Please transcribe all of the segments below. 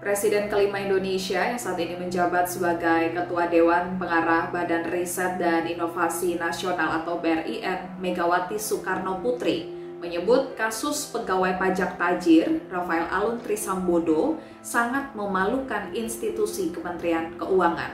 Presiden kelima Indonesia yang saat ini menjabat sebagai Ketua Dewan Pengarah Badan Riset dan Inovasi Nasional atau BRIN, Megawati Soekarno Putri, menyebut kasus pegawai pajak tajir Rafael Alun Trisambodo sangat memalukan institusi Kementerian Keuangan.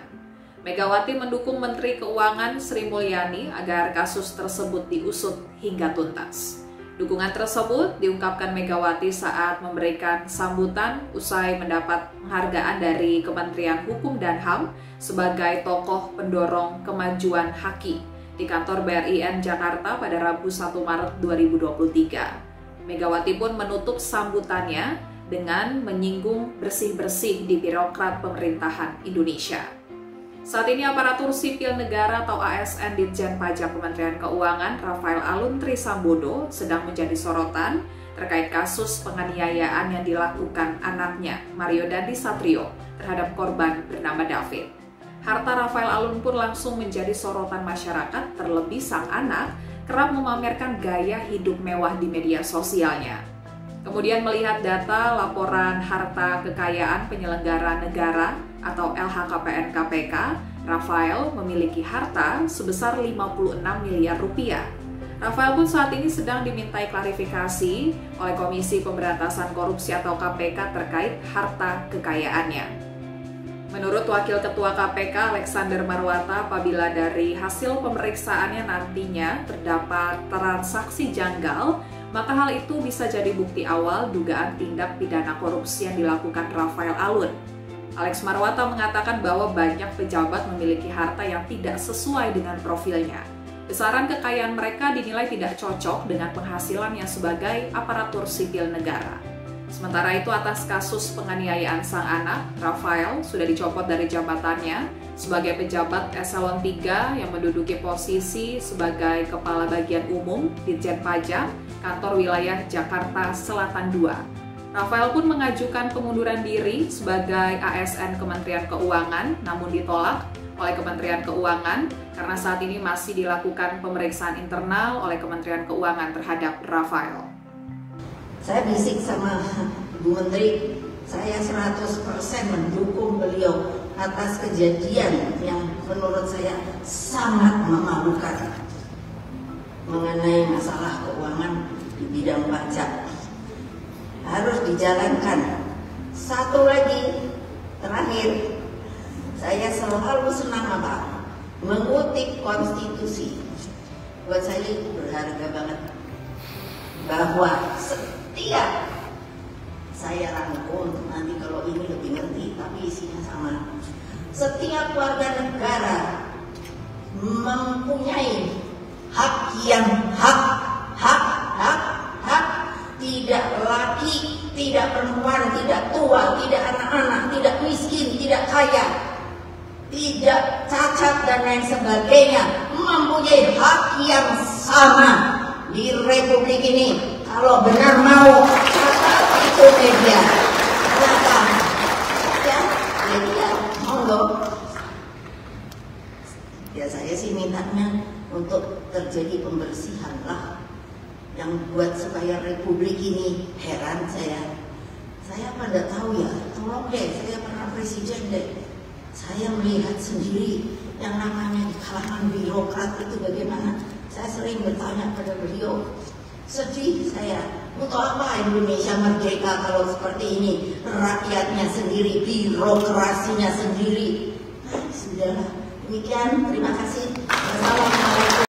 Megawati mendukung Menteri Keuangan Sri Mulyani agar kasus tersebut diusut hingga tuntas. Dukungan tersebut diungkapkan Megawati saat memberikan sambutan usai mendapat penghargaan dari Kementerian Hukum dan HAM sebagai tokoh pendorong kemajuan haki di kantor BRIN Jakarta pada Rabu 1 Maret 2023. Megawati pun menutup sambutannya dengan menyinggung bersih-bersih di birokrat pemerintahan Indonesia. Saat ini aparatur sipil negara atau ASN Ditjen Pajak Kementerian Keuangan Rafael Alun Trisambodo sedang menjadi sorotan terkait kasus penganiayaan yang dilakukan anaknya Mario Dandi Satrio terhadap korban bernama David. Harta Rafael Alun pun langsung menjadi sorotan masyarakat terlebih sang anak kerap memamerkan gaya hidup mewah di media sosialnya. Kemudian melihat data laporan harta kekayaan penyelenggara negara atau LHKPN KPK, Rafael memiliki harta sebesar 56 miliar rupiah. Rafael pun saat ini sedang dimintai klarifikasi oleh Komisi Pemberantasan Korupsi atau KPK terkait harta kekayaannya. Menurut Wakil Ketua KPK Alexander Marwata, apabila dari hasil pemeriksaannya nantinya terdapat transaksi janggal, maka hal itu bisa jadi bukti awal dugaan tindak pidana korupsi yang dilakukan Rafael Alun. Alex Marwata mengatakan bahwa banyak pejabat memiliki harta yang tidak sesuai dengan profilnya. Besaran kekayaan mereka dinilai tidak cocok dengan penghasilan yang sebagai aparatur sipil negara. Sementara itu atas kasus penganiayaan sang anak, Rafael sudah dicopot dari jabatannya sebagai pejabat eselon 3 yang menduduki posisi sebagai Kepala Bagian Umum Ditjen Pajak Kantor Wilayah Jakarta Selatan 2. Rafael pun mengajukan pengunduran diri sebagai ASN Kementerian Keuangan, namun ditolak oleh Kementerian Keuangan karena saat ini masih dilakukan pemeriksaan internal oleh Kementerian Keuangan terhadap Rafael. Saya bisik sama Bu Menteri, saya 100% mendukung beliau atas kejadian yang menurut saya sangat memalukan mengenai masalah keuangan di bidang pajak harus dijalankan. Satu lagi terakhir, saya selalu senang apa? Mengutip konstitusi. Buat saya itu berharga banget. Bahwa setiap saya rangkum nanti kalau ini lebih ngerti tapi isinya sama. Setiap warga negara mempunyai hak yang hak hak hak tidak laki, tidak perempuan, tidak tua, tidak anak-anak, tidak miskin, tidak kaya, tidak cacat dan lain sebagainya, mempunyai hak yang sama di republik ini. Kalau benar mau itu media, kenapa? Ya, media, monggo. Ya saya sih mintanya untuk terjadi pembersihan lah yang buat supaya republik ini heran saya saya pada tahu ya. Tolong deh saya pernah presiden deh. Saya melihat sendiri yang namanya di kalangan birokrat itu bagaimana. Saya sering bertanya pada beliau sedih saya untuk apa Indonesia merdeka kalau seperti ini? Rakyatnya sendiri birokrasinya sendiri. Nah, sudahlah demikian. Terima kasih. Wassalamualaikum